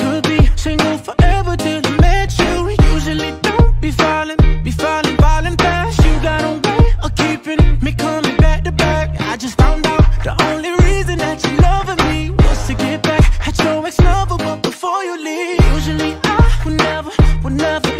could be. Single forever till I met you. Usually don't be falling, be falling, falling fast. You got a way of keeping me coming back to back. I just found out the only reason that you're loving me Was to get back at your ex-lover, but before you leave Usually I would never, would never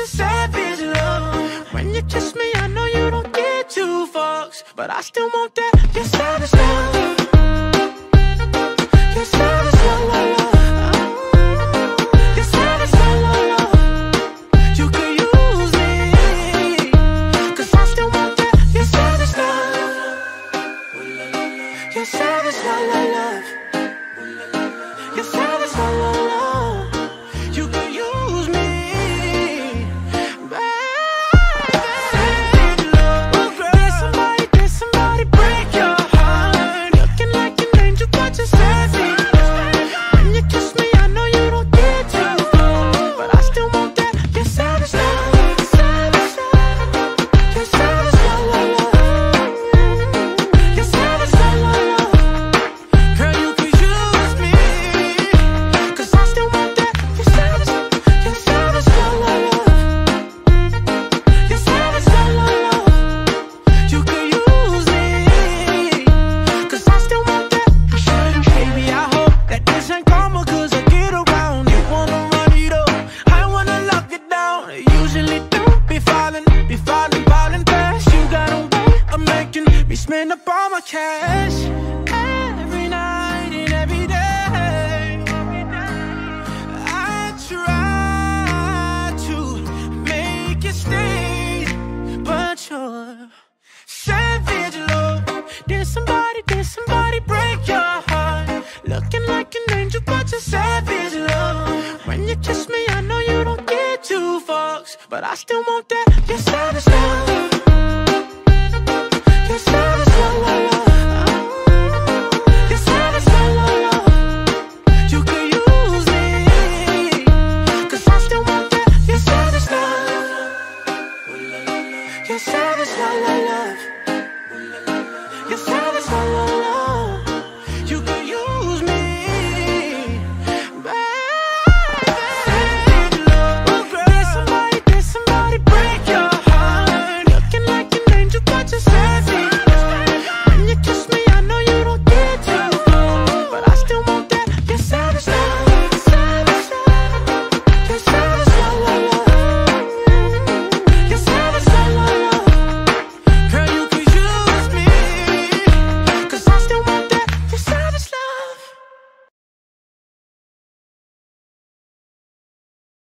Angel, savage love. When you kiss me, I know you don't get two fucks, but I still want that. You're savage love. You're savage love. You're savage love, love. You could use I still want that. You're savage love. You're savage love, love, love. Spend up all my cash. Every night and every day. I try to make you stay, but you're savage love. Did somebody, did somebody break your heart? Looking like an angel, but you're savage love. When you kiss me, I know you don't get two fucks, but I still want that. You're savage You're is all I love. You're is all I love. You could use me, baby. Oh, girl. Did somebody, did somebody break your heart? Looking like an angel, but you're sad.